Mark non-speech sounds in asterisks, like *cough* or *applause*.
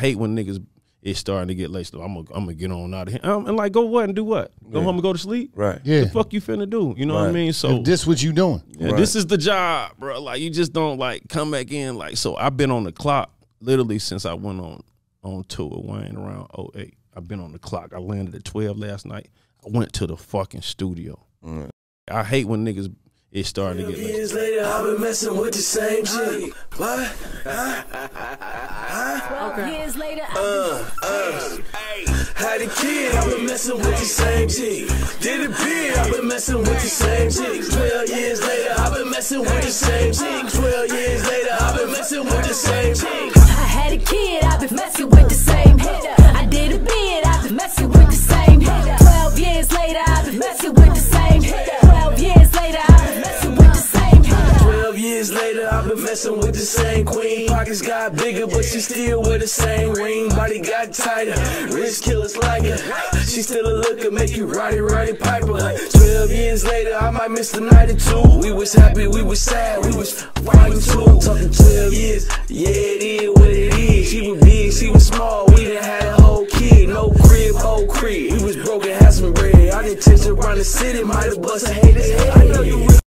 hate when niggas it's starting to get late. So I'm gonna I'm gonna get on out of here. Um, and like go what and do what? Go Yeah. home and go to sleep. Right. Yeah. The fuck you finna do? You know what I mean? So If this what you doing? yeah, Right. this is the job, bro. Like you just don't like come back in. Like so, I've been on the clock literally since I went on on tour with Wayne around 08. I've been on the clock. I landed at 12 last night. I went to the fucking studio. Mm. I hate when niggas it's starting to get late. Years later, I've been messing with the same chick. *laughs* What? *laughs* Years later, uh, uh, Had a kid, I've been messing with the same chick. Did a bid, I've been messing with the same chick. Twelve years later, I've been messing with the same chick. Twelve years later, I've been messing with the same chick. I had a kid, I've been messing with the same hitter. I did a bid, I've been messing with the same hitter. Twelve years later, I've been messing with later, I've been messing with the same queen. Pockets got bigger, but she still wear the same ring. Body got tighter, wrist killers like her. She still a looker, make you Rowdy Roddy Piper. Twelve years later, I might miss the night or two. We was happy, we was sad, we was fighting too. Talking twelve years, yeah it is what it is. She was big, she was small, we done had a whole kid, no crib, whole crib. We was broken, had some bread. I didn't touch around the city, might have bust a hater's. I know you.